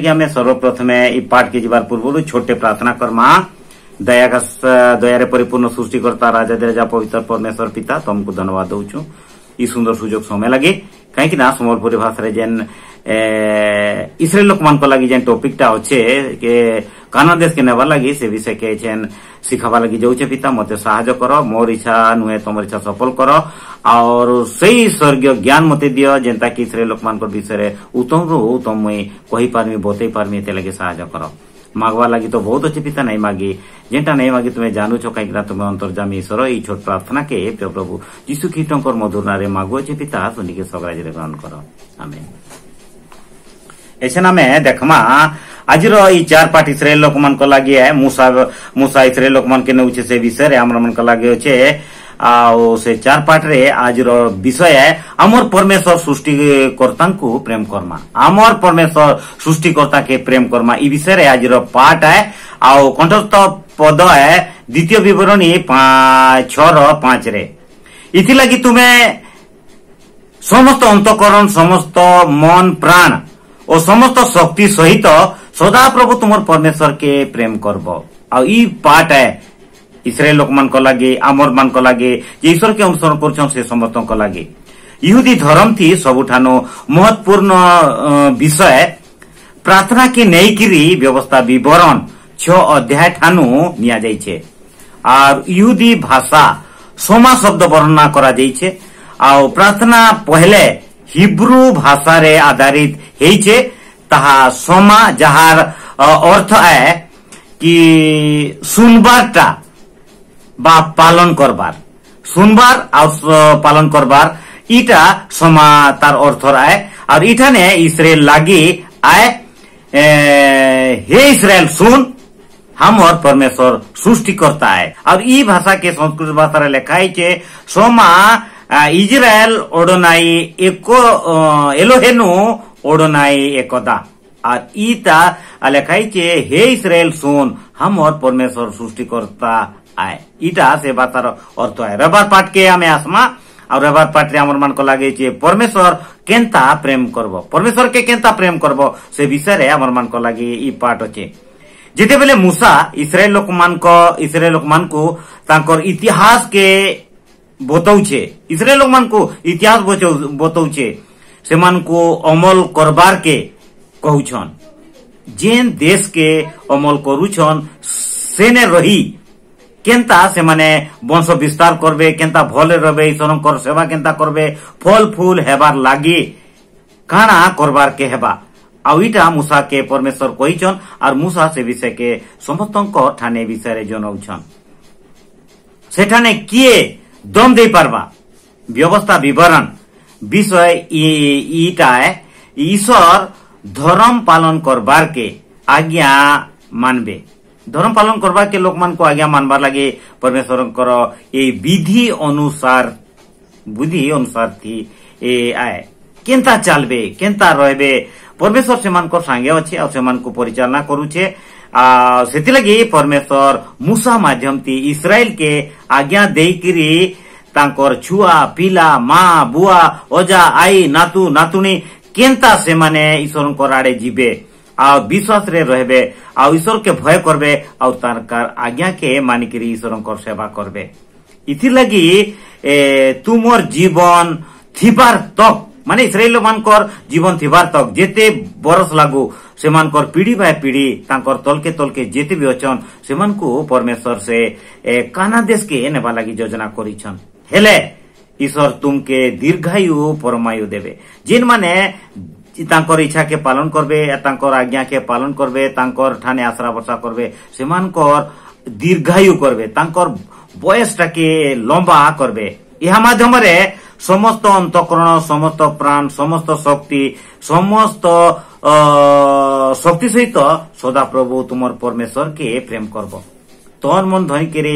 କରିବି କି ଆମେ ସର୍ବପ୍ରଥମେ ଏଇ ପାଠକେ ଯିବାର ପୂର୍ବରୁ ଛୋଟେ ପ୍ରାର୍ଥନା କର୍ମା ଦୟା ଦୟାରେ ପରିପୂର୍ଣ୍ଣ ସୃଷ୍ଟିକର୍ତ୍ତା ରାଜା ଦେଜା ପବିତ୍ର ପରମେଶ୍ୱର ପିତା ତମକୁ ଧନ୍ୟବାଦ ଦଉଛୁ ଇ ସୁନ୍ଦର ସୁଯୋଗ ସମୟ ଲାଗି କାହିଁକିନା ସମ୍ବଲପୁରୀ ପରିଭାଷାରେ ଯେନ୍ ଇସ୍ରାଏଲ ଲୋକମାନଙ୍କ ଲାଗି ଯେନ୍ ଟପିକଟା ଅଛେ କାନା ଦେଶକେ ନେବା ଲାଗି ସେ ବିଷୟକେ ଯେନ୍ ଶିଖାବା ଲାଗି ଯାଉଛେ ପିତା ମତେ ସାହାଯ୍ୟ କର ମୋର ଇଚ୍ଛା ନୁହେଁ ତମର ଇଚ୍ଛା ସଫଳ କର ଆଉ ସେଇ ସ୍ୱର୍ଗୀୟ ଜ୍ଞାନ ମତେ ଦିଅ ଯେନ୍ତାକି ଇସ୍ରାଏଲ ଲୋକମାନଙ୍କ ବିଷୟରେ ଉତ୍ତମରୁ ଉତ୍ତମ ମୁଇଁ କହିପାରମି ବତେଇ ପାରମି ଏଥିଲାଗି ସାହାଯ୍ୟ କର मागवा लगी तो बहुत अच्छी पिता नहीं मागी जेटा नहीं मागी तुम्हें जानू छो कहीं तुम्हें अंतर्जामी ईश्वर এই ছোট প্রার্থনা কে প্রিয় প্রভু যীশু খ্রিস্টঙ্কর মধুর নারে মাগুছে পিতা শুনিকে সগরাজিরে গ্রহণ কর আমেন এসে নামে দেখমা আজির এই চার পার্ট ইসরায়েল লোকমান লাগে মুসা মুসা ইসরায়েল লোকমানকে নেউছে সে বিষয়ে আমরা মান লাগে হচ্ছে ଆଉ ସେ ଚାର୍ ପାର୍ଟରେ ଆଜିର ବିଷୟ ଆମର ପରମେଶ୍ୱର ସୃଷ୍ଟିକର୍ତ୍ତାଙ୍କୁ ପ୍ରେମ କର୍ମା ଆମର ପରମେଶ୍ୱର ସୃଷ୍ଟିକର୍ତ୍ତାକେ ପ୍ରେମ କର୍ମା ଇ ବିଷୟରେ ଆଜିର ପାର୍ଟ ଏ ଆଉ କଣ୍ଠସ୍ଥ ପଦ ଏ ଦ୍ୱିତୀୟ ବିବରଣୀ ଛଅର ପାଞ୍ଚରେ ଇଥିଲାଗି ତୁମେ ସମସ୍ତ ଅନ୍ତଃକରଣ ସମସ୍ତ ମନ ପ୍ରାଣ ଓ ସମସ୍ତ ଶକ୍ତି ସହିତ ସଦାପ୍ରଭୁ ତୁମର ପରମେଶ୍ୱରକେ ପ୍ରେମ କରବ ଆଉ ଇ ପାର୍ଟ ଏ ଇସ୍ରାଏଲ୍ ଲୋକମାନଙ୍କ ଲାଗି ଆମରମାନଙ୍କ ଲାଗି ଈଶ୍ୱରକେ ଅନୁସରଣ କରୁଛନ୍ ସେ ସମସ୍ତଙ୍କ ଲାଗି ଇହୁଦୀ ଧରମଥି ସବୁଠାରୁ ମହତ୍ୱପୂର୍ଣ୍ଣ ବିଷୟ ପ୍ରାର୍ଥନାକେ ନେଇକିରି ବ୍ୟବସ୍ଥା ବିବରଣ ଛଅ ଅଧ୍ୟାୟ ଠାନୁ ନିଆଯାଇଛେ ଆର୍ ଇହୁଦୀ ଭାଷା সোমা শব্দ বর্ণনা করা যাইছে আও প্রার্থনা পহলে হিব্রু ভাষারে আধারিত হয়েছে তাহা সোমা যাহার অর্থ আয় কি শুনবারটা বা পালন করবার শুনবার আর পালন করবার ইটা সমা তার অর্থ রায় আর ইঠানে ইসরায়েল লাগি আয় হে ইসরায়েল শুন हमर परमेश्वर सृष्टिकर्ता আয় আর ই भाषा के संस्कृत भाषा रे लिखाई छे सोमा इजराइल ओडोनाई एको एलोहेनु ओडोनाई एकदा আর ইতা লেখাইছে হে ইসরায়েল শুন হামর পরমেশ্বর সৃষ্টিকর্তা आए इटा से बात अर्थ तो आए रबार पाठ के आम आसमा और रबार पाठ रे मन को लगे परमेश्वर केन्ता प्रेम करबो परमेश्वर के केन्ता प्रेम करबो से विषय मन को लगे ई पाठ अच्छे जिते बेले मूसा इसराइल लोक मान को इसराइल लोक मान को तांकर इतिहास के बतौचे इसराइल लोक मान को इतिहास बतौचे से मान को अमल करबार के कहुछन जेन देश के अमल करुछन सेने रही কেনতা সেমানে বংশ বিস্তার করবে কেনতা ভলে রবে ঈশ্বরঙ্কর সেবা কেনতা করবে ফল ফুল হেবার লাগি কাণা করবার কে হেবা ଆଉ ଇଟା ମୂଷାକେ ପରମେଶ୍ୱର କହିଛନ୍ ଆର୍ ମୂଷା ସେ ବିଷୟକେ ସମସ୍ତଙ୍କ ଠାନେ ବିଷୟରେ ଜଣାଉଛନ୍ ସେଠାନେ କିଏ ଦମ ଦେଇପାରବା ବ୍ୟବସ୍ଥା ବିବରଣ ବିଷୟ ଇଟା ଈଶ୍ୱର ଧରମ ପାଳନ କରବାରକେ ଆଜ୍ଞା ମାନବେ ଧର୍ମ ପାଳନ କରବାକେ ଲୋକମାନଙ୍କୁ ଆଜ୍ଞା ମାନବାର ଲାଗି ପରମେଶ୍ୱରଙ୍କର ଏ ବିଧି ଅନୁସାର ବୁଦ୍ଧି ଅନୁସାର ଥି ଏ ଆଏ କେନ୍ତା ଚାଲବେ କେନ୍ତା ରହିବେ ପରମେଶ୍ୱର ସେମାନଙ୍କର ସାଙ୍ଗେ ଅଛି ଆଉ ସେମାନଙ୍କୁ ପରିଚାଳନା କରୁଛେ ଆଉ ସେଥିଲାଗି ପରମେଶ୍ୱର ମୂଷା ମାଧ୍ୟମତି ଇସ୍ରାଏଲ କେ ଆଜ୍ଞା ଦେଇକିରି ତାଙ୍କର ଛୁଆ ପିଲା ମା ବୁଆ ଅଜା ଆଇ ନାତୁ ନାତୁଣୀ କେନ୍ତା ସେମାନେ ଈଶ୍ୱରଙ୍କର ଆଡ଼େ ଯିବେ ଆଉ ବିଶ୍ୱାସରେ ରହିବେ ଆଉ ଈଶ୍ୱରକେ ଭୟ କରବେ ଆଉ ତାଙ୍କର ଆଜ୍ଞାକେ ମାନିକିରି ଈଶ୍ୱରଙ୍କର ସେବା କରବେ ଇଥିର୍ଲାଗି ତୁମର ଜୀବନ ଥିବାର ତକ ମାନେ ଇସ୍ରାଏଲ ମାନଙ୍କର ଜୀବନ ଥିବାର ତକ ଯେତେ ବରଷ ଲାଗୁ ସେମାନଙ୍କର ପିଢ଼ି ବାଏ ପିଢ଼ି ତାଙ୍କର ତଲକେ ତଲକେ ଯେତେ ବି ଅଛନ୍ ସେମାନଙ୍କୁ ପରମେଶ୍ୱର ସେ କାନା ଦେଶକେ ନେବା ଲାଗି ଯୋଜନା କରିଛନ୍ ହେଲେ ଈଶ୍ୱର ତୁମକେ ଦୀର୍ଘାୟୁ ପରମାୟୁ ଦେବେ ଯେନ୍ମାନେ ତାଙ୍କର ଇଚ୍ଛାକେ ପାଳନ କରିବେ ତାଙ୍କର ଆଜ୍ଞାକେ ପାଳନ କରିବେ ତାଙ୍କର ଠାନେ ଆଶ୍ରା ବର୍ଷା କରିବେ ସେମାନଙ୍କର ଦୀର୍ଘାୟୁ କରିବେ ତାଙ୍କର ବୟସଟାକେ ଲମ୍ବା କରିବେ ଏହା ମାଧ୍ୟମରେ ସମସ୍ତ ଅନ୍ତଃକରଣ ସମସ୍ତ ପ୍ରାଣ ସମସ୍ତ ଶକ୍ତି ସମସ୍ତ ଶକ୍ତି ସହିତ ସଦାପ୍ରଭୁ ତୁମର ପରମେଶ୍ୱରକେ ପ୍ରେମ କରିବ तन मन धनी कर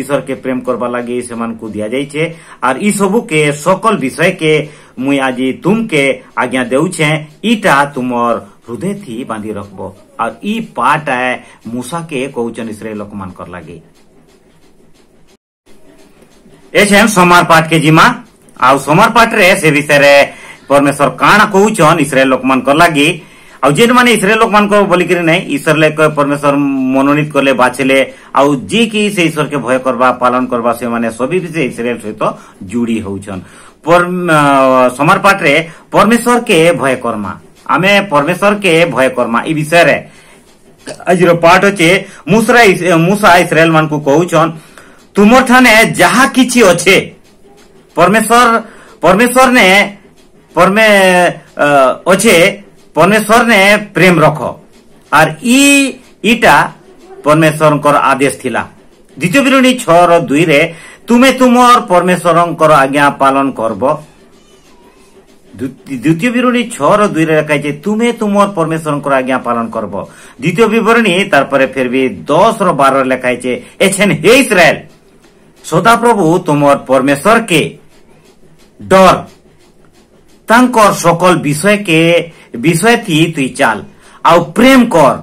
ईश्वर के प्रेम करवा लगे से दिया जाए छे। आर सब के सकल विषय के मुई आज तुम के आज्ञा देउछे इटा तुम हृदय थी बांधी रखब और ई पार्ट है मूसा के कौचन इसे लोक मान कर लगे ऐसे सोमार पाठ के जिमा आउ सोमार पाठ रे से विषय रे परमेश्वर काण कौचन इसे लोकमान कर लगी ଆଉ ଯେନ୍ମାନେ ଇସ୍ରାଏଲ ଲୋକମାନଙ୍କ ବୋଲିକିରି ନାହିଁ ଈଶ୍ୱର ଲେଖ ପରମେଶ୍ୱର ମନୋନୀତ କଲେ ବାଛିଲେ ଆଉ ଯିଏକି ସେ ଈଶ୍ୱରକେ ଭୟ କରବା ପାଳନ କରବା ସେମାନେ ସବି ସେ ଇସ୍ରାଏଲ ସହିତ ଯୁଡ଼ି ହେଉଛନ୍ ସମାର ପାଠରେ ପରମେଶ୍ୱରକେ ଭୟ କର୍ମା ଆମେ ପରମେଶ୍ୱରକେ ଭୟ କର୍ମା ଇ ବିଷୟରେ ଆଜିର ପାଠ ଅଛେ ମୁସରା ମୁସା ଇସ୍ରାଏଲ ମାନଙ୍କୁ କହୁଛନ୍ ତୁମର ଠାନେ ଯାହା କିଛି ଅଛେ ପରମେଶ୍ୱର ପରମେଶ୍ୱର ନେ ପରମେ ଅଛେ परमेश्वर ने प्रेम रख आर ଇଟା ପରମେଶ୍ୱରଙ୍କର ଆଦେଶ ଥିଲା ଦ୍ୱିତୀୟ ବିରଣୀ ଛଅର ଦୁଇରେ ତୁମେ ତୁମର ପରମେଶ୍ୱରଙ୍କର ଆଜ୍ଞା ପାଳନ କରବ ଦ୍ୱିତୀୟ ବିବରଣୀ ଛଅର ଦୁଇରେ ଲେଖାଯାଇଛି ତୁମେ ତୁମର ପରମେଶ୍ୱରଙ୍କର ଆଜ୍ଞା ପାଳନ କରବ ଦ୍ୱିତୀୟ ବିବରଣୀ ତାରପରେ ଫେର ବି ଦଶର ବାରରେ ଲେଖାଯାଇଛି ଏଛେନ୍ ହେ ଇସ୍ରାଏଲ ସଦାପ୍ରଭୁ ତୁମର ପରମେଶ୍ୱରକେ ଡର ତାଙ୍କର ସକଲ ବିଷୟକେ ବିଷୟଥି ତୁଇ ଚାଲ ଆଉ ପ୍ରେମ କର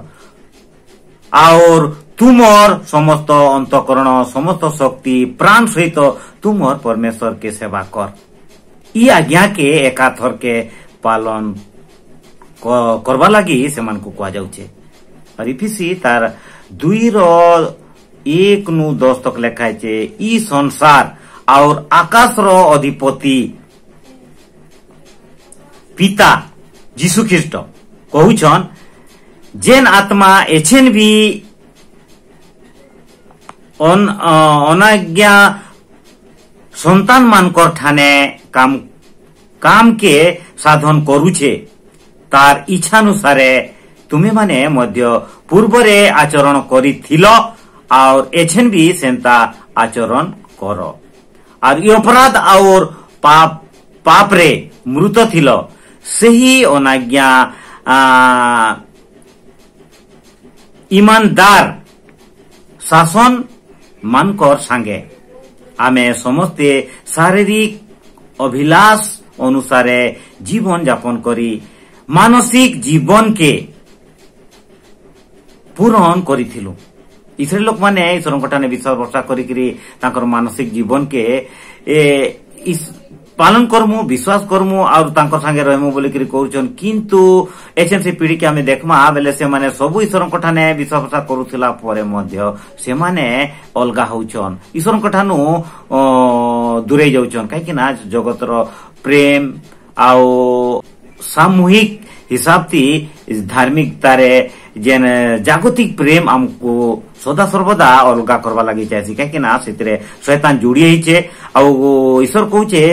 ଆଉର ତୁମର ସମସ୍ତ ଅନ୍ତକରଣ ସମସ୍ତ ଶକ୍ତି ପ୍ରାଣ ସହିତ ତୁମର ପରମେଶ୍ୱରକେ ସେବା କର ଇ ଆଜ୍ଞାକେ ଏକାଥରକେ ପାଳନ করবা লাগি সেমানকু কুয়া যাউছে আর ইফিসি তার দুই র এক নু দশ তক লেখা হয়েছে ই সংসার আর আকাশ র অধিপতি পিতা ଯୀଶୁଖ୍ରୀଷ୍ଟ କହୁଛନ୍ ଯେନ୍ ଆତ୍ମା ଏଛେନ୍ ବି ଅନାଜ୍ଞା ସନ୍ତାନ ମାନଙ୍କର ଠାନେ କାମ କାମକେ ସାଧନ କରୁଛେ ତାର ଇଚ୍ଛାନୁସାରେ ତୁମେମାନେ ମଧ୍ୟ ପୂର୍ବରେ ଆଚରଣ କରିଥିଲ ଆଉ ଏଛେନ୍ ବି ସେନ୍ତା ଆଚରଣ କର ଆର୍ ଇ ଅପରାଧ ଆଉ ପାପରେ ମୃତ ଥିଲ सही अनाज्ञा ইমানদার শাসন মানকর সাঙ্গে ଆମେ ସମସ୍ତେ ଶାରୀରିକ ଅଭିଳାଷ ଅନୁସାରେ ଜୀବନ ଯାପନ କରି ମାନସିକ ଜୀବନକେ ପୂରଣ କରିଥିଲୁ ଇସ୍ରାଏଲ ଲୋକମାନେ ଈଶ୍ୱରଙ୍କ ଠାନେ ବିଶ୍ୱାସ ଭରସା କରିକିରି ତାଙ୍କର ମାନସିକ ଜୀବନକେ পালন করমু বিশ্বাস করমু আর তাঙ্কর সাঙ্গে রহমু বলিকি কৌছন কিন্তু এসএনসি পিঢ়িকে আমি দেখমা বেলে সেমানে সবু ঈশ্বরঙ্ক ঠানে বিশ্বাসা করুথিলা পরে মধ্যে সেমানে অলগা হউছন ঈশ্বর কঠানু দূরে যাউছন কাইকি জগতর প্রেম আও সামূহিক हिसाबती धार्मिकतारे जेन जागतिक प्रेम आमको सदा सर्वदा अलगा करवा लगी चाहिए कहीं ना से शैतान जोड़ी है ईश्वर कहे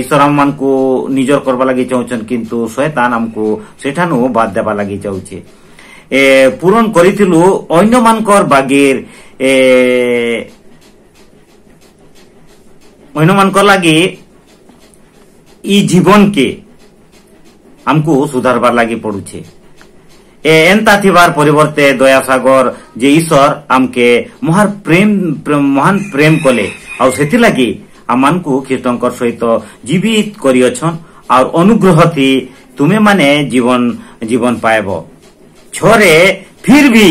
ईश्वर आम मान को निजर करवा लगी चाहन किंतु शैतान आमको सेठानु बाद देवा लगी चाहछे ए पूरण करिथिलु अन्य मानकर बागेर ए अन्य मानकर लागी ई जीवन के ଆମକୁ ସୁଧାରବାର ଲାଗି ପଡୁଛେ ଏ ଏନ୍ତା ଥିବାର ପରିବର୍ତ୍ତେ ଦୟାସାଗର ଯେ ଈଶ୍ୱର ଆମକେ ମହାର ପ୍ରେମ ମହାନ ପ୍ରେମ କଲେ ଆଉ ସେଥିଲାଗି ଆମମାନଙ୍କୁ ଖ୍ରୀଷ୍ଟଙ୍କର ସହିତ ଜୀବିତ କରିଅଛନ୍ ଆଉ ଅନୁଗ୍ରହଥି ତୁମେମାନେ ଜୀବନ ଜୀବନ ପାଇବ ଛଅରେ ଫିର ବି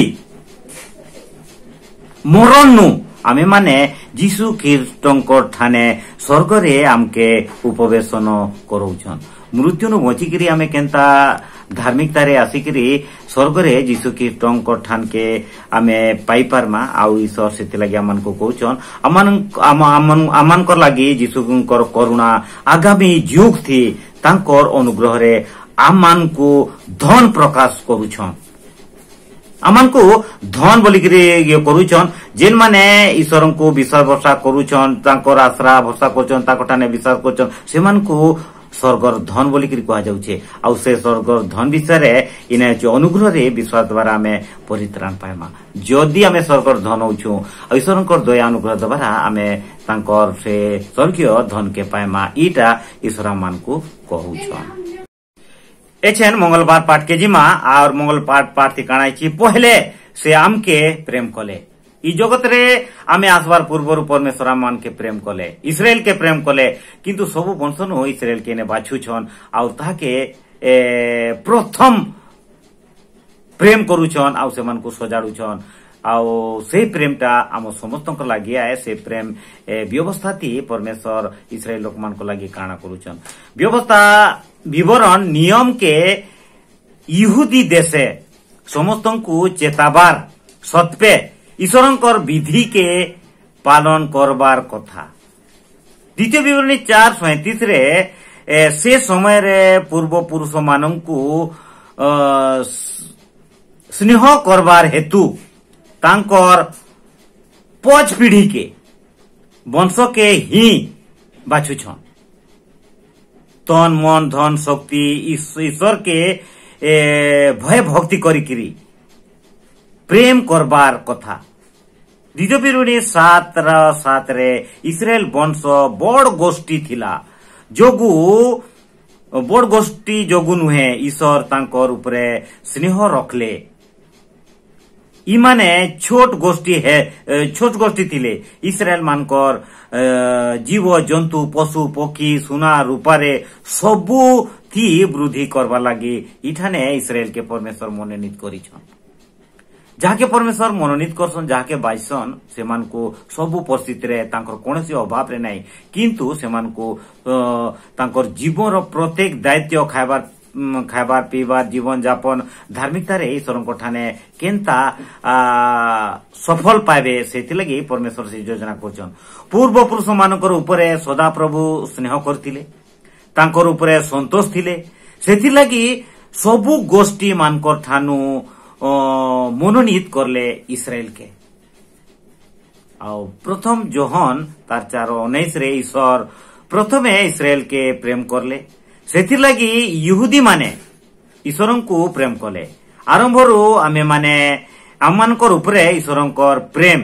ମରଣନୁ ଆମେମାନେ ଯୀଶୁ ଖ୍ରୀଷ୍ଟଙ୍କ ଠାନେ ସ୍ୱର୍ଗରେ ଆମକେ ଉପବେଶନ କରଉଛନ୍ ମୃତ୍ୟୁନୁ ବଞ୍ଚିକିରି ଆମେ କେନ୍ତା ଧାର୍ମିକତାରେ ଆସିକିରି ସ୍ୱର୍ଗରେ ଯୀଶୁ ଖ୍ରୀଷ୍ଟଙ୍କ ଠାନ୍କେ ଆମେ ପାଇପାର୍ମା ଆଉ ଈଶ୍ୱର ସେଥିଲାଗି ଆମମାନଙ୍କୁ କହୁଛନ୍ ଆମମାନଙ୍କର ଲାଗି ଯୀଶୁଙ୍କର କରୁଣା ଆଗାମୀ ଯୁଗ ଥି ତାଙ୍କର ଅନୁଗ୍ରହରେ ଆମମାନଙ୍କୁ ଧନ ପ୍ରକାଶ କରୁଛନ୍ ଆମମାନଙ୍କୁ ଧନ ବୋଲିକିରି ଇଏ କରୁଛନ୍ ଯେନ୍ମାନେ ଈଶ୍ୱରଙ୍କୁ ବିଶ୍ୱାସ ଭରସା କରୁଛନ୍ ତାଙ୍କର ଆଶ୍ରା ଭରସା କରୁଛନ୍ ଠାନେ ବିଶ୍ୱାସ କରୁଛନ୍ ସେମାନଙ୍କୁ ସ୍ୱର୍ଗର ଧନ ବୋଲିକରି କୁହାଯାଉଛେ ଆଉ ସେ ସ୍ୱର୍ଗର ଧନ ବିଷୟରେ ଇନେ ହେଉଛି ଅନୁଗ୍ରହରେ ବିଶ୍ୱାସ ଦ୍ୱାରା ଆମେ ପରିତ୍ରାଣ ପାଇମା ଯଦି ଆମେ ସ୍ୱର୍ଗର ଧନ ହଉଛୁ ଈଶ୍ୱରଙ୍କର ଦୟା ଅନୁଗ୍ରହ ଦ୍ୱାରା ଆମେ ତାଙ୍କର ସେ ସ୍ୱର୍ଗୀୟ ଧନକେ ପାଇମା ଇଟା ଈଶ୍ୱର ମାନଙ୍କୁ କହୁଛନ୍ এছেন মঙ্গলবার পাঠ কে জিমা আর মঙ্গল পাঠ পাঠ ঠিকানা পহলে সে আমকে প্রেম কলে ଇ ଜଗତରେ ଆମେ ଆସବାର ପୂର୍ବରୁ ପରମେଶ୍ୱର ମାନକେ ପ୍ରେମ କଲେ ଇସ୍ରାଏଲ କେ ପ୍ରେମ କଲେ କିନ୍ତୁ ସବୁ ବଂଶ ନୁହଁ ଇସ୍ରାଏଲ କେ ବାଛୁଛନ୍ ଆଉ ତାହାକେ ପ୍ରଥମ ପ୍ରେମ କରୁଛନ୍ ଆଉ ସେମାନଙ୍କୁ ସଜାଡୁଛନ୍ ଆଉ ସେଇ ପ୍ରେମଟା ଆମ ସମସ୍ତଙ୍କ ଲାଗି ଆଏ ସେ ପ୍ରେମ ବ୍ୟବସ୍ଥା ଥି ପରମେଶ୍ୱର ଇସ୍ରାଏଲ ଲୋକମାନଙ୍କ ଲାଗି କାଣା କରୁଛନ୍ ବ୍ୟବସ୍ଥା ବିବରଣ ନିୟମକେ ଇହୁଦି ଦେଶେ ସମସ୍ତଙ୍କୁ ଚେତାବାର ସତ୍ପେ ईश्वर विधि के पालन करबार कथा द्वित बरणी चार सैतीस से समय रे पूर्व पुरुष मान स्नेह करबार हेतु पच पीढ़ी के वंश के ही बाछुछन तन मन धन शक्ति ईश्वर के भय भक्ति करी करी प्रेम करबार कथा दिजबिरुनि सात्र सात्रे इस्राएल वंश बड़ गोष्ठी थिला जोगु बड़ गोष्ठी जोगु नुहे ईश्वर तांकर स्नेह रखले इमाने छोट गोष्ठी है छोट गोष्ठी थिले इस्राएल मान जीव जंतु पशु पक्षी सुना रूपारे सबू थी वृद्धि करवा लगे इठाने इस्राएल के परमेश्वर मनोनीत कर ଯାହାକେ ପରମେଶ୍ୱର ମନୋନୀତ କରସନ୍ ଯାହାକେ ବାଇସନ୍ ସେମାନଙ୍କୁ ସବୁ ପରିସ୍ଥିତିରେ ତାଙ୍କର କୌଣସି ଅଭାବରେ ନାହିଁ କିନ୍ତୁ ସେମାନଙ୍କୁ ତାଙ୍କର ଜୀବନର ପ୍ରତ୍ୟେକ ଦାୟିତ୍ୱ ଖାଇବା ଖାଇବା ପିଇବା ଜୀବନଯାପନ ଧାର୍ମିକତାରେ ଈଶ୍ୱରଙ୍କ ଠାନେ କେନ୍ତା ସଫଳ ପାଇବେ ସେଥିଲାଗି ପରମେଶ୍ୱର ସେ ଯୋଜନା କରୁଛନ୍ ପୂର୍ବପୁରୁଷମାନଙ୍କର ଉପରେ ସଦାପ୍ରଭୁ ସ୍ନେହ କରିଥିଲେ ତାଙ୍କର ଉପରେ ସନ୍ତୋଷ ଥିଲେ ସେଥିଲାଗି ସବୁ ଗୋଷ୍ଠୀମାନଙ୍କର ଠାନୁ মনোনীত করলে ইসরায়েলকে ଆଉ ପ୍ରଥମ ଜୋହନ ତାର ଚାର ଉଣେଇଶରେ ଈଶ୍ୱର ପ୍ରଥମେ ଇସ୍ରାଏଲକେ ପ୍ରେମ କଲେ ସେଥିର୍ଲାଗି ଇହୁଦୀମାନେ ଈଶ୍ୱରଙ୍କୁ ପ୍ରେମ କଲେ ଆରମ୍ଭରୁ ଆମେମାନେ ଆମମାନଙ୍କର ଉପରେ ଈଶ୍ୱରଙ୍କର ପ୍ରେମ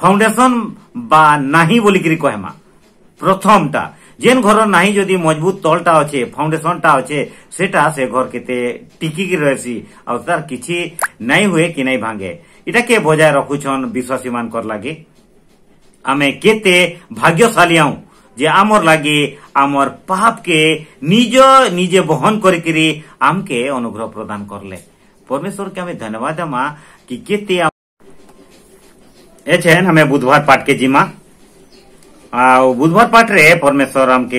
ଫାଉଣ୍ଡେସନ ବା ନାହିଁ ବୋଲିକିରି କହେମା ପ୍ରଥମଟା ଯେନ୍ ଘରର ନାହିଁ ଯଦି ମଜବୁତ ତଳଟା ଅଛେ ଫାଉଣ୍ଡେସନଟା ଅଛେ ସେଟା ସେ ଘର କେତେ ଟିକିକି ରହିସି ଆଉ ତାର କିଛି ନାଇଁ ହୁଏ କି ନାଇଁ ଭାଙ୍ଗେ ଇଟା କେ ବଜାୟ ରଖୁଛନ୍ ବିଶ୍ୱାସୀମାନଙ୍କର ଲାଗି ଆମେ କେତେ ଭାଗ୍ୟଶାଳୀ ଆଉଁ ଯେ ଆମର୍ ଲାଗି ଆମର୍ ପାପକେ ନିଜ ନିଜେ ବହନ କରିକିରି ଆମକେ ଅନୁଗ୍ରହ ପ୍ରଦାନ କରଲେ ପରମେଶ୍ୱରକେ ଆମେ ଧନ୍ୟବାଦ ଦେମା କି କେତେ ଏଛେନ୍ ଆମେ ବୁଧବାର ପାଠକେ ଯିମା ଆଉ ବୁଧବାର ପାଠରେ ପରମେଶ୍ୱର ଆମକେ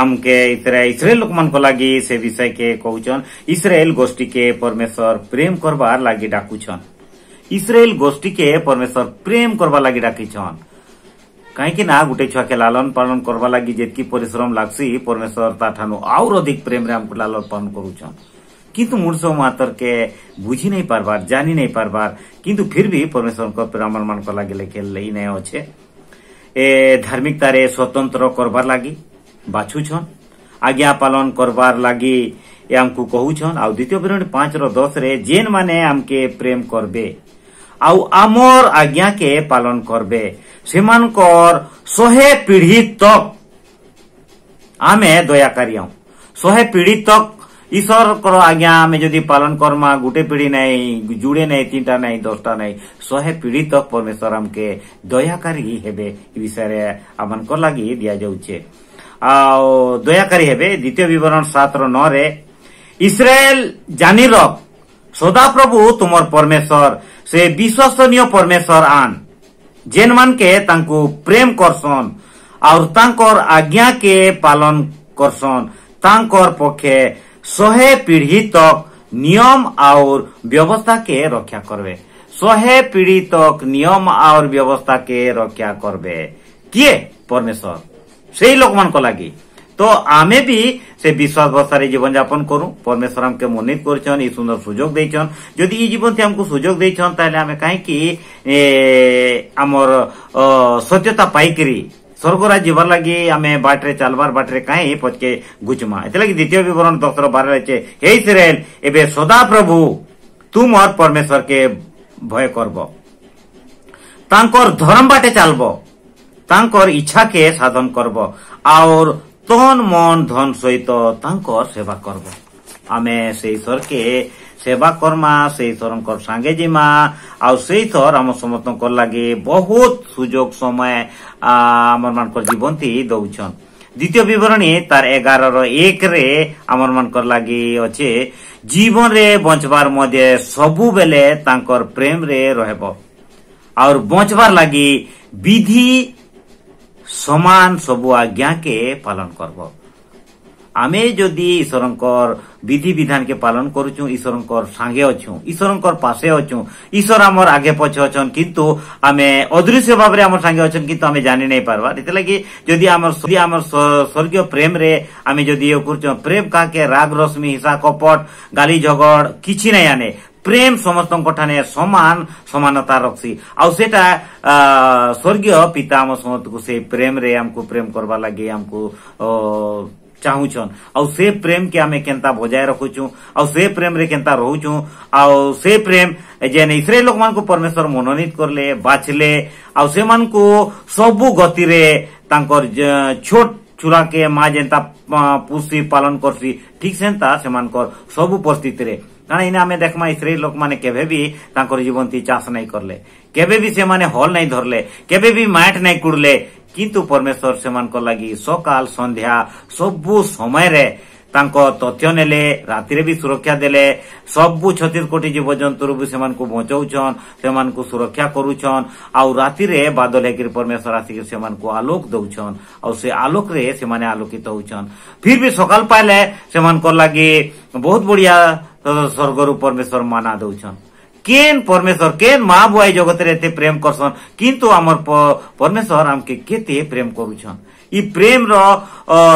ଆମକେ ଇଥିରେ ଇସ୍ରାଏଲ ଲୋକମାନଙ୍କ ଲାଗି ସେ ବିଷୟକେ କହୁଛନ୍ ଇସ୍ରାଏଲ ଗୋଷ୍ଠୀକେ ପରମେଶ୍ୱର ପ୍ରେମ କରବାର ଲାଗି ଡାକୁଛନ୍ ଇସ୍ରାଏଲ ଗୋଷ୍ଠୀକେ ପରମେଶ୍ୱର ପ୍ରେମ କରବାର ଲାଗି ଡାକିଛନ୍ କାହିଁକି ନା ଗୋଟେ ଛୁଆକେ ଲାଲନ ପାଳନ କରବା ଲାଗି ଯେତିକି ପରିଶ୍ରମ ଲାଗ୍ସି ପରମେଶ୍ୱର ତାଠାନୁ ଆହୁର ଅଧିକ ପ୍ରେମରେ ଆମକୁ ଲାଲନ ପାଳନ କରୁଛନ୍ କିନ୍ତୁ ମଣିଷ ମାତରକେ ବୁଝି ନେଇ ପାରବାର ଜାନି ନେଇ ପାରବାର କିନ୍ତୁ ଫିର ବି ପରମେଶ୍ୱରଙ୍କ ପ୍ରେମ ମାନଙ୍କ ଲାଗି ଲେଖେ ନେଇ ନାଇଁ ଅଛେ ଏ ଧାର୍ମିକତାରେ ସ୍ୱତନ୍ତ୍ର କରବାର ଲାଗି ବାଛୁଛନ୍ ଆଜ୍ଞା ପାଳନ କରବାର ଲାଗି ଏ ଆମକୁ କହୁଛନ୍ ଆଉ ଦ୍ୱିତୀୟ ବିରଣୀ ପାଞ୍ଚର ଦଶରେ ଯେନ୍ମାନେ ଆମକେ ପ୍ରେମ କରବେ ଆଉ ଆମର ଆଜ୍ଞାକେ ପାଳନ କରବେ ସେମାନଙ୍କର ଶହେ ପିଢ଼ି ତକ୍ ଆମେ ଦୟାକାରୀ ଆଉଁ ଶହେ ପିଢ଼ି ତକ୍ ઈશ્વર કરો આજ્ઞા ଆମେ ଯଦି ପାଳନ କର୍ମା ଗୋଟେ ପିଢି ନାଇଁ ଯୁଡେ ନାଇଁ ତିନିଟା ନାଇଁ ଦଶଟା ନାଇଁ ଶହେ ପିଢି ତକ୍ ପରମେଶ୍ୱର ଆମକେ ଦୟାକାରୀ ହେବେ ଏ ବିଷୟରେ ଆମମାନଙ୍କର ଲାଗି ଦିଆଯାଉଛେ ଆଉ ଦୟାକାରୀ ହେବେ ଦ୍ୱିତୀୟ ବିବରଣ ସାତର ନଅରେ ଇସ୍ରାଏଲ ଜାନି ରଖ ସଦାପ୍ରଭୁ ତୁମର ପରମେଶ୍ୱର ସେ ବିଶ୍ୱସନୀୟ ପରମେଶ୍ୱର ଆନ ଯେନ୍ମାନକେ ତାଙ୍କୁ ପ୍ରେମ କରସନ୍ ଆଉ ତାଙ୍କର ଆଜ୍ଞାକେ ପାଳନ କରସନ୍ ତାଙ୍କର ପକ୍ଷେ ଶହେ ପିଢ଼ି ତକ୍ ନିୟମ ଆଉର୍ ବ୍ୟବସ୍ଥାକେ ରକ୍ଷା କରବେ ଶହେ ପିଢ଼ି ତକ୍ ନିୟମ ଆଉର୍ ବ୍ୟବସ୍ଥାକେ ରକ୍ଷା କରବେ କିଏ ପରମେଶ୍ୱର ସେଇ ଲୋକମାନଙ୍କ ଲାଗି ତ ଆମେ ବି ସେ ବିଶ୍ୱାସ ଭରସାରେ ଜୀବନଯାପନ କରୁ ପରମେଶ୍ୱର ଆମକେ ମନିତ କରିଛନ୍ ଇ ସୁନ୍ଦର ସୁଯୋଗ ଦେଇଛନ୍ ଯଦି ଇ ଜୀବନ ଆମକୁ ସୁଯୋଗ ଦେଇଛନ୍ ତାହେଲେ ଆମେ କାହିଁକି ଆମର ସତ୍ୟତା ପାଇକିରି ସ୍ୱର୍ଗରାଜ ଯିବାର୍ ଲାଗି ଆମେ ବାଟରେ ଚାଲବାର୍ ବାଟରେ କାହିଁ ପଛକେ ଘୁଚମା ଏଥିଲାଗି ଦ୍ୱିତୀୟ ବିବରଣ ଦଶର ବାରରେ ଅଛେ ହେ ଇସ୍ରାଏଲ ଏବେ ସଦା ପ୍ରଭୁ ତୁ ମୋର ପରମେଶ୍ୱରକେ ଭୟ କରବ ତାଙ୍କର ଧର୍ମ ବାଟେ ଚାଲବ ତାଙ୍କର ଇଚ୍ଛାକେ ସାଧନ କରବ ଆଉର ତନ୍ ମନ ଧନ ସହିତ ତାଙ୍କର ସେବା କରବ ଆମେ ସେ ଈଶ୍ୱରକେ সেবা করমা ସେବା କର୍ମା ସେଇଥରଙ୍କର ସାଙ୍ଗେ ଯିମା ଆଉ ସେଇଥର ଆମ ସମସ୍ତଙ୍କର ଲାଗି ବହୁତ ସୁଯୋଗ ସମୟ ଆମମାନଙ୍କର ଜୀବନଟି দৌছন দ্বিতীয় বিবরণী তার এগারর রে আমার মানকর লাগে অছে জীবন রে বঞ্চবার মধ্যে সবুবেলে প্রেম রে রহব আর বঞ্চবার লাগি বিধি সমান সবু আজ্ঞাকে পালন করব আমি যদি ঈশ্বরঙ্কর বিধি বিধিবিধানকে পালন করুছু ঈশ্বরঙ্কর সাঙ্গে অছু ঈশ্বরঙ্কর পাশে অছু ঈশ্বর আমার আগে পছে অছন কিন্তু আমি অদৃশ্য ভাবে আমার সাঙ্গে অছন কিন্তু আমি জানি নাই পারবা এতলাগি যদি আমার যদি আমার স্বর্গীয় প্রেমরে আমি যদি ইয়ে করছ প্রেম কাকে রাগ রশ্মি হিসা কপট গালি ঝগড় কিছু নাই আনে প্রেম সমস্তଙ୍କ ଠାନେ ସମାନ ସମାନତା ରଖସି ଆଉ ସେଟା ସ୍ୱର୍ଗୀୟ ପିତା ଆମ ସମସ୍ତଙ୍କୁ ସେଇ ପ୍ରେମରେ ଆମକୁ প্রেম করবার লাগে ଆମକୁ ଚାହୁଁଛନ୍ ଆଉ ସେ ପ୍ରେମକେ ଆମେ କେନ୍ତା ବଜାୟ ରଖୁଛୁ ଆଉ ସେ ପ୍ରେମରେ କେନ୍ତା ରହୁଛୁ ଆଉ ସେ ପ୍ରେମ ଯେନ୍ ଇସ୍ରାଏଲ ଲୋକମାନଙ୍କୁ ପରମେଶ୍ୱର ମନୋନୀତ କଲେ ବାଛିଲେ ଆଉ ସେମାନଙ୍କୁ ସବୁ ଗତିରେ ତାଙ୍କର ଛୋଟ ଛୁରାକେ ମା ଯେନ୍ତା ପୁଷି ପାଳନ କରସି ଠିକ ସେନ୍ତା ସେମାନଙ୍କର ସବୁ ପରିସ୍ଥିତିରେ କାରଣ ଇନେ ଆମେ ଦେଖମା ଇସ୍ରାଏଲ ଲୋକମାନେ କେବେ ବି ତାଙ୍କର ଜୀବନତି ଚାଷ ନାଇଁ କଲେ କେବେ ବି ସେମାନେ ହଲ୍ ନାଇଁ ଧରଲେ କେବେ ବି ମାଟ ନାଇଁ କୁଡଲେ କିନ୍ତୁ ପରମେଶ୍ୱର ସେମାନଙ୍କ ଲାଗି ସକାଳ ସନ୍ଧ୍ୟା ସବୁ ସମୟରେ ତାଙ୍କ ତଥ୍ୟ ନେଲେ ରାତିରେ ବି ସୁରକ୍ଷା ଦେଲେ ସବୁ ଛତିଶ କୋଟି ଜୀବଜନ୍ତୁରୁ ବି ସେମାନଙ୍କୁ ବଞ୍ଚାଉଛନ୍ ସେମାନଙ୍କୁ ସୁରକ୍ଷା କରୁଛନ୍ ଆଉ ରାତିରେ ବାଦଲ ହେଇକିରି ପରମେଶ୍ୱର ଆସିକି ସେମାନଙ୍କୁ ଆଲୋକ ଦଉଛନ୍ ଆଉ ସେ ଆଲୋକରେ ସେମାନେ ଆଲୋକିତ ହଉଛନ୍ ଫିର୍ ବି ସକାଳ ପାଇଲେ ସେମାନଙ୍କ ଲାଗି ବହୁତ ବଢିଆ ସ୍ୱର୍ଗରୁ ପରମେଶ୍ୱର ମାନା ଦଉଛନ୍ কেন পরমেশ্বর কেন মা বুয়াই জগতের এতে প্রেম করছন কিন্তু আমার পরমেশ্বর আমকে কেতে প্রেম করুছন ই প্রেমর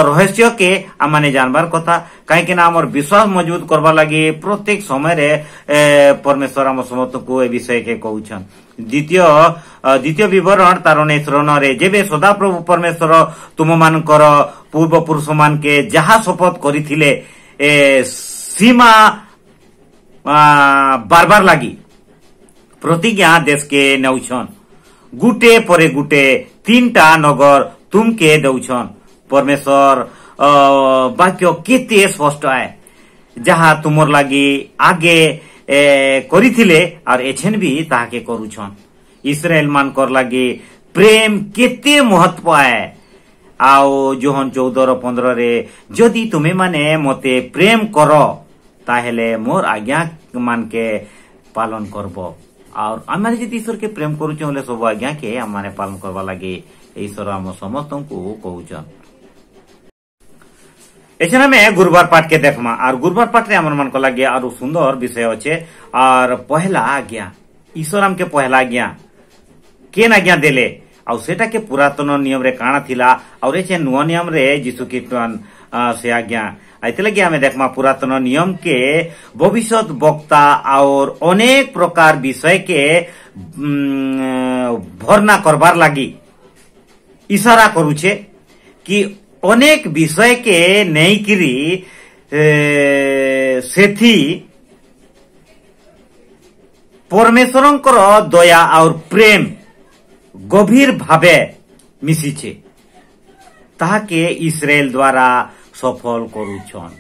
রহস্যকে আমি জানবার কথা কাইকি না আমার বিশ্বাস মজবুত করবার লাগে প্রত্যেক সময় পরমেশ্বর আমার সমস্তকে এ বিষয়কে কৌছন দ্বিতীয় দ্বিতীয় বিবরণ তার উনিশ রণরে যেবে সদাপ্রভু পরমেশ্বর তুমমানকর পূর্বপুরুষ মানকে যাহা শপথ করিলে সীমা ବାରବାର ଲାଗି ପ୍ରତିଜ୍ଞା ଦେଶକେ ନେଉଛନ୍ ଗୁଟେ ପରେ ଗୁଟେ ତିନିଟା ନଗର ତୁମକେ ଦେଉଛନ୍ ପରମେଶ୍ୱର ବାକ୍ୟ କେତେ ସ୍ପଷ୍ଟ ଏ ଯାହା ତୁମର ଲାଗି ଆଗେ କରିଥିଲେ ଆର୍ ଏଛେନ୍ ବି ତାହାକେ କରୁଛନ୍ ଇସ୍ରାଏଲ ମାନଙ୍କର ଲାଗି ପ୍ରେମ କେତେ ମହତ୍ଵ ଏ ଆଉ ଜୋହନ ଚଉଦର ପନ୍ଦରରେ ଯଦି ତୁମେମାନେ ମୋତେ ପ୍ରେମ କର তাহলে মোর আজ্ঞা মানকে পালন করব আর আমি যে ত্রিসরকে প্রেম করুছি হলে সব আজ্ঞা কে আমি পালন করবা লাগি ঈশরাম সমতমক কওছন এছনে মে গুরবার পাঠকে দেখমা আর গুরবার পাঠে আমন মনক লাগি আরো সুন্দর বিষয় আছে আর पहिला আজ্ঞা ঈশরাম কে पहिला ग्या केना আজ্ঞা দিলে আর সেটা কে পুরাত্ন নিয়ম রে কাণা থিলা আর এছে নয়া নিয়ম রে যিসু কীর্তন সে আজ্ঞা ಆಯ್ತಿಲಗಿ ಆಮೆ ದೇಖ್ಮ ಪುರಾತನ ನಿಯಮಕ್ಕೆ ಭವಿಷ್ಯತ್ ವಕ್ತಾ ಆರ್ ಅನೇಕ ಪ್ರಕಾರ ವಿಷಯಕ್ಕೆ ভর্ণা করবার লাগি ইশারা করুছে কি অনেক বিষয়কে কিরি সেথি পরমেশ্বরঙ্কর দয়া আর প্রেম গভীর ভাবে মিশিছে তাহাকে ইসরায়েল দ্বারা સફળ કરું છન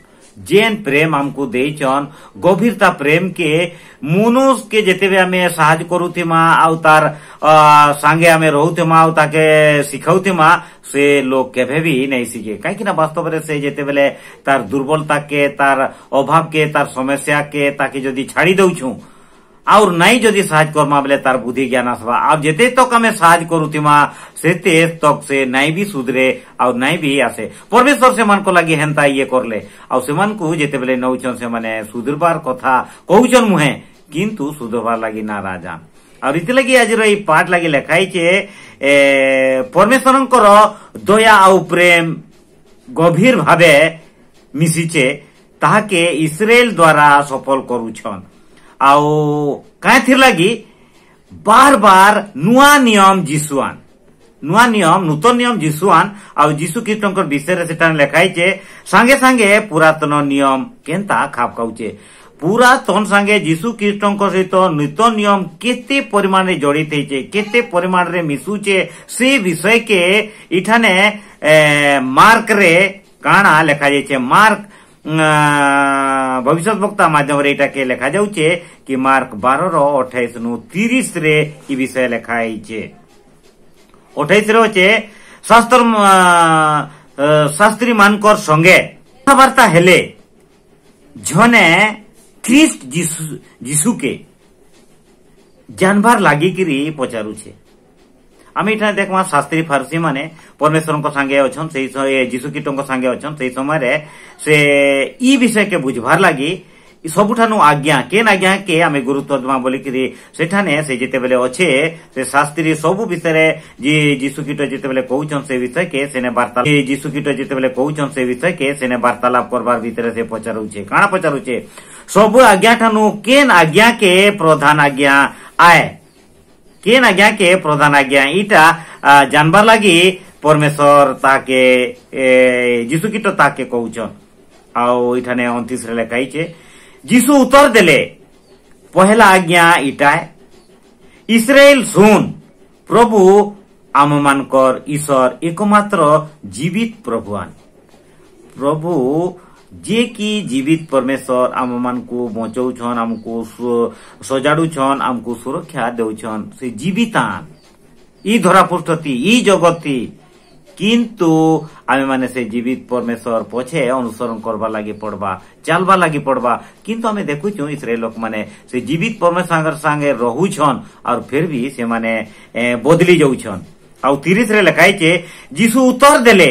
যেন প্রেম আমকু দেইছন গভীরতা প্রেমকে মনুষকে যেতেবে আমি সাহায্য করুথিমা আউ তার সাঙ্গে আমি রহুথিমা আউ তাকে শিখাউথিমা সে লোক কেভে বি নাই শিখে কাইকিনা বাস্তবরে সে যেতেবেলে তার দুর্বলতাকে তার অভাবকে তার সমস্যাকে তাকে যদি ছাড়ি দেউছুঁ आउर नहीं जदि साज करमा बोले तार बुद्धि ज्ञान आसवा आउ जिते तक तो आम साज करुवा से तक से नहीं भी सुधरे आउ नहीं भी आसे परमेश्वर से मान को लगे हेन्ता ये करले आउ से मान को जिते बेले नौचन से मैंने सुधरबार कथा कहचन मुहे किन्तु सुधरबार लगी ना राजा आउ इति लगी आज पाठ लगी लेखाई छे परमेश्वर दया आउ प्रेम गभीर भावे मिसीचे ताके इसराइल द्वारा सफल करुछन ଆଉ କାଏଁଥିର୍ ଲାଗି ବାର ବାର ନୂଆ ନିୟମ ଯୀଶୁଆନ ନୂଆ ନିୟମ ନୂତନ ନିୟମ ଯୀଶୁଆନ ଆଉ ଯୀଶୁ ଖ୍ରୀଷ୍ଟଙ୍କର ବିଷୟରେ ସେଠାନେ ଲେଖା ହେଇଛେ ସାଙ୍ଗେ ସାଙ୍ଗେ ପୁରାତନ ନିୟମ କେନ୍ତା ଖାପ ଖାଉଛେ ପୁରାତନ ସାଙ୍ଗେ ଯୀଶୁ ଖ୍ରୀଷ୍ଟଙ୍କ ସହିତ ନୂତନ ନିୟମ କେତେ ପରିମାଣରେ ଜଡ଼ିତ ହେଇଛେ କେତେ ପରିମାଣରେ ମିଶୁଛେ ସେ ବିଷୟକେ ଇଠାନେ ମାର୍କରେ କାଣା ଲେଖାଯାଇଛେ ମାର୍କ ভবিষ্যৎ বক্তা মাধ্যমে এটাকে লেখা যাচ্ছে কি মার্ক বারর অঠাইশ নু তিরিশ রে ই বিষয়ে লেখা হয়েছে অঠাইশ রে হচ্ছে শাস্ত্র শাস্ত্রী মানকর সঙ্গে কথাবার্তা হেলে ঝনে খ্রিস্ট যিশুকে জানবার লাগিকি পচারুছে আমি এখানে দেখমা শাস্ত্রী ফারসি মানে পরমেশ্বর সাঙ্গে অছন সেই যীশু কীটঙ্ক সাঙ্গে অছন সেই সময় সে ই বিষয়কে বুঝবার লাগি ସବୁଠାରୁ ଆଜ୍ଞା କେନ୍ ଆଜ୍ଞା କେ ଆମେ ଗୁରୁତ୍ୱ ଦେମା ବୋଲିକିରି ସେଠାନେ ସେ ଯେତେବେଳେ ଅଛେ ସେ ଶାସ୍ତ୍ରୀ ସବୁ ବିଷୟରେ ଯୀଶୁ କୀଟ ଯେତେବେଳେ କହୁଛନ୍ ସେ ବିଷୟକେ ସେନେ ବାର୍ତ୍ତା ଯୀଶୁ କୀଟ ଯେତେବେଳେ କହୁଛନ୍ ସେ ବିଷୟକେ ସେନେ ବାର୍ତ୍ତାଲାପ କରବାର ଭିତରେ ସେ ପଚାରୁଛେ କାଣା ପଚାରୁଛେ ସବୁ ଆଜ୍ଞା ଠାନୁ କେନ୍ ଆଜ୍ଞା କେ ପ୍ରଧାନ ଆଜ୍ଞା ଆଏ କେନ୍ ଆଜ୍ଞା କେ ପ୍ରଧାନ ଆଜ୍ଞା ଇଟା ଜାନବାର୍ ଲାଗି ପରମେଶ୍ୱର ତାକେ ଯୀଶୁକୀଟ ତାକେ କହୁଛନ୍ ଆଉ ଇଠାନେ ଅଣତିଶରେ ଲେଖା ହେଇଛେ ଯୀଶୁ ଉତ୍ତର ଦେଲେ ପହେଲା ଆଜ୍ଞା ଇଟା ଇସ୍ରାଏଲ ଶୁନ୍ ପ୍ରଭୁ ଆମମାନଙ୍କର ଈଶ୍ୱର ଏକମାତ୍ର ଜୀବିତ ପ୍ରଭୁଆନ୍ ପ୍ରଭୁ ଯେ କି ଜୀବିତ ପରମେଶ୍ୱର ଆମମାନଙ୍କୁ ବଞ୍ଚଉଛନ୍ ଆମକୁ ସଜାଡୁଛନ୍ ଆମକୁ ସୁରକ୍ଷା ଦେଉଛନ୍ ସେ ଜୀବିତାନ୍ ଇ ଧରାପୃଷ୍ଠତି ଇ ଜଗତି କିନ୍ତୁ ଆମେମାନେ ସେ ଜୀବିତ ପରମେଶ୍ୱର ପଛେ ଅନୁସରଣ କରବା ଲାଗି ପଡବା ଚାଲବା ଲାଗି ପଡବା କିନ୍ତୁ ଆମେ ଦେଖୁଛୁ ଇସ୍ରେ ଲୋକମାନେ ସେ ଜୀବିତ ପରମେଶ୍ୱର ସାଙ୍ଗେ ରହୁଛନ୍ ଆଉ ଫିର୍ ବି ସେମାନେ ବଦଲି ଯାଉଛନ୍ ଆଉ ତିରିଶରେ ଲେଖାଇଛେ ଯୀଶୁ ଉତ୍ତର ଦେଲେ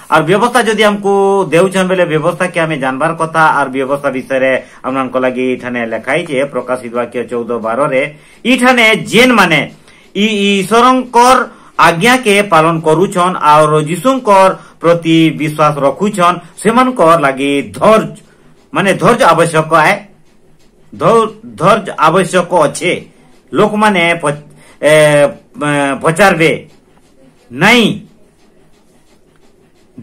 আর ବ୍ୟବସ୍ଥା ଯଦି ଆମକୁ ଦେଉଛନ୍ ବେଲେ ବ୍ୟବସ୍ଥା କି ଆମେ ଜାନବାର କଥା ଆର ବ୍ୟବସ୍ଥା ବିଷୟରେ ଆମମାନଙ୍କ ଲାଗି ଏଇଠାନେ ଲେଖା ହେଇଛି ପ୍ରକାଶିତ ବାକ୍ୟ ଚଉଦ ବାରରେ ଇଠାନେ ଯେନ୍ ମାନେ ଈଶ୍ୱରଙ୍କର ଆଜ୍ଞାକେ ପାଳନ କରୁଛନ୍ ଆଉ ଯୀଶୁଙ୍କର ପ୍ରତି ବିଶ୍ୱାସ ରଖୁଛନ୍ ସେମାନଙ୍କର ଲାଗି ଧୈର୍ଯ୍ୟ ମାନେ ଧୈର୍ଯ୍ୟ ଆବଶ୍ୟକ ଆଏ ଧୈର୍ଯ୍ୟ ଆବଶ୍ୟକ ଅଛେ ଲୋକମାନେ ପଚାରବେ ନାହିଁ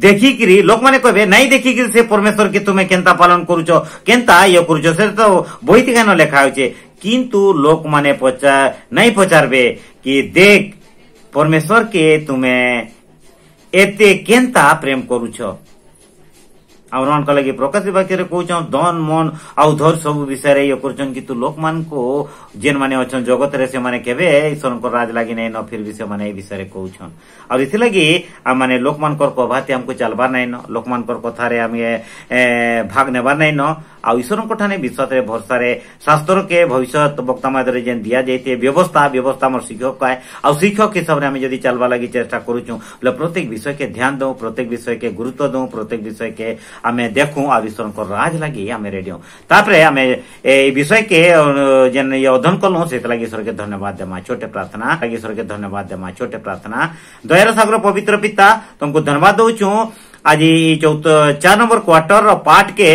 ଦେଖିକିରି ଲୋକମାନେ କହିବେ ନାଇଁ ଦେଖିକିରି ସେ ପରମେଶ୍ୱର କି ତୁମେ କେନ୍ତା ପାଳନ କରୁଛ କେନ୍ତା ଇଏ କରୁଛ ସେ ତ ବହିତିକାନ ଲେଖା ହଉଛେ କିନ୍ତୁ ଲୋକମାନେ ନାଇଁ ପଚାରବେ କି ଦେଖ ପରମେଶ୍ୱର କେ ତୁମେ ଏତେ କେନ୍ତା ପ୍ରେମ କରୁଛ आमरणकालागि प्रकाश वाक्य कौचौ धन मन आउ सब विषय ये लोक मान को जेन माने अछन जगत से ईश्वर को राज लागि नाइन न फिर भी से विषय कौचन आउ इथि लोक मान कर प्रभाते हमको न लोक मान कर भाग नेबार नै न ईश्वर विश्वास भरसा शास्त्र के भविष्य बक्ता माध्यम जेन दिया जाए व्यवस्था व्यवस्था शिक्षक कहे आ शिक्षक हिसाब से चलवा लगी चेस्टा कर प्रत्येक विषय के ध्यान दौ प्रत्येक विषय के गुरुत्व दौ प्रत्येक विषय के आम देख ईश्वर राज लगे रेडियो विषय के जेन अध्ययन कलु से लगे ईश्वर के धन्यवाद देमा छोटे प्रार्थना ईश्वर के धन्यवाद देमा छोटे प्रार्थना दया सागर पवित्र पिता तुमको धन्यवाद दौ आज चौथ चार नंबर क्वार्टर पार्ट के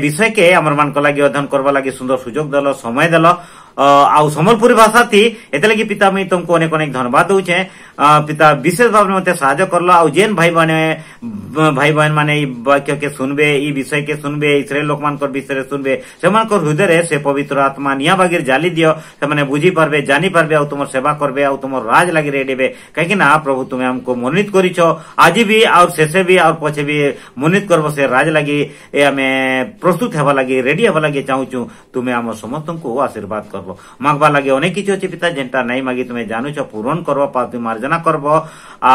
ବିଷୟକେ ଆମରମାନଙ୍କ ଲାଗି ଅଧ୍ୟୟନ କରିବା ଲାଗି ସୁନ୍ଦର ସୁଯୋଗ ଦେଲ ସମୟ ଦେଲ ଆଉ ସମ୍ବଲପୁରୀ ଭାଷା ଥି ଏଥିଲାଗି ପିତା ମୁଇଁ ତମକୁ ଅନେକ ଅନେକ ଧନ୍ୟବାଦ ଦଉଛେ ପିତା ବିଶେଷ ଭାବରେ ମତେ ସାହାଯ୍ୟ କରଲ ଆଉ ଯେନ୍ ଭାଇମାନେ ଭାଇମାନେ ମାନେ ଏଇ ବାକ୍ୟକେ ଶୁଣବେ ଏଇ ବିଷୟକେ ଶୁଣବେ ଇସ୍ରାଏଲ ଲୋକମାନଙ୍କର ବିଷୟରେ ଶୁଣବେ ସେମାନଙ୍କର ହୃଦୟରେ ସେ ପବିତ୍ର ଆତ୍ମା ନିଆଁ ବାଗିରେ ଜାଲି ଦିଅ ସେମାନେ ବୁଝିପାରିବେ ଜାଣିପାରିବେ ଆଉ ତୁମର ସେବା କରିବେ ଆଉ ତୁମର ରାଜ ଲାଗି ରେଡିବେ କାହିଁକି ନା ପ୍ରଭୁ ତୁମେ ଆମକୁ ମନୋନୀତ କରିଛ ଆଜି ବି ଆଉ ଶେଷେ ବି ଆଉ ପଛେ ବି ମନୋନୀତ କରିବ ସେ ରାଜ ଲାଗି ଆମେ ପ୍ରସ୍ତୁତ ହେବା ଲାଗି ରେଡି ହେବା ଲାଗି ଚାହୁଁଛୁ ତୁମେ ଆମ ସମସ୍ତଙ୍କୁ ଆଶୀର୍ବାଦ କର করব মাগবা লাগে অনেক কিছু অছি পিতা যেটা নাই মাগি তুমি জানুছ পূরণ করব তুমি মার্জনা করব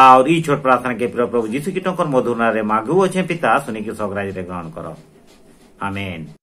আর এই ছোট প্রার্থনা কে প্রিয় প্রভু যীশু কীটঙ্কর মধুর নারে মাগু অছে পিতা শুনিকে সগরাজরে গ্রহণ কর আমেন